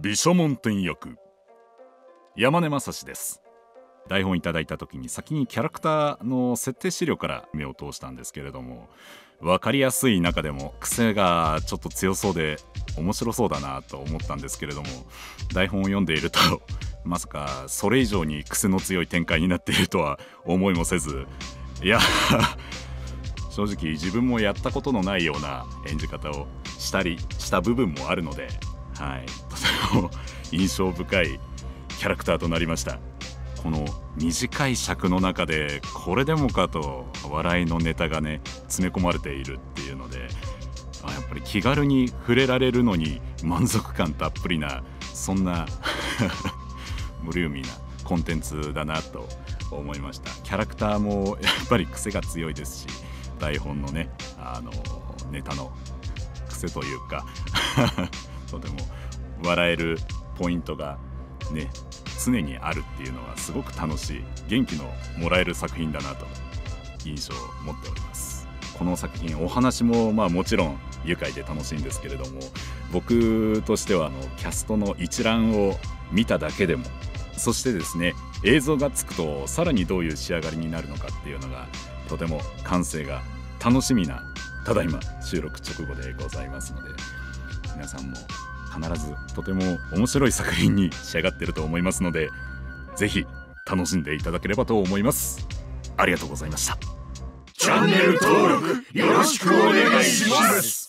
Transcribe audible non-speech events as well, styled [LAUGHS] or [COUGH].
毘沙門天役山根正史です。台本いただいた時に先にキャラクターの設定資料から目を通したんですけれども分かりやすい中でも癖がちょっと強そうで面白そうだなと思ったんですけれども台本を読んでいると [LAUGHS] まさかそれ以上に癖の強い展開になっているとは思いもせずいや [LAUGHS] 正直自分もやったことのないような演じ方をしたりした部分もあるので、はい、印象深いキャラクターとなりました。この短い尺の中でこれでもかと笑いのネタがね詰め込まれているっていうのであやっぱり気軽に触れられるのに満足感たっぷりなそんな [LAUGHS] ボリューミーなコンテンツだなと思いました。キャラクターもやっぱり癖が強いですし台本のねあのネタの癖というか [LAUGHS] とても笑えるポイントがね常にあるっていうのはすごく楽しい元気のもらえる作品だなと印象を持っております。この作品お話もまあもちろん愉快で楽しいんですけれども僕としてはあのキャストの一覧を見ただけでもそしてですね映像がつくとさらにどういう仕上がりになるのかっていうのがとても完成が楽しみなただいま収録直後でございますので皆さんも必ずとても面白い作品に仕上がってると思いますので是非楽しんでいただければと思います。ありがとうございました。チャンネル登録よろしくお願いします。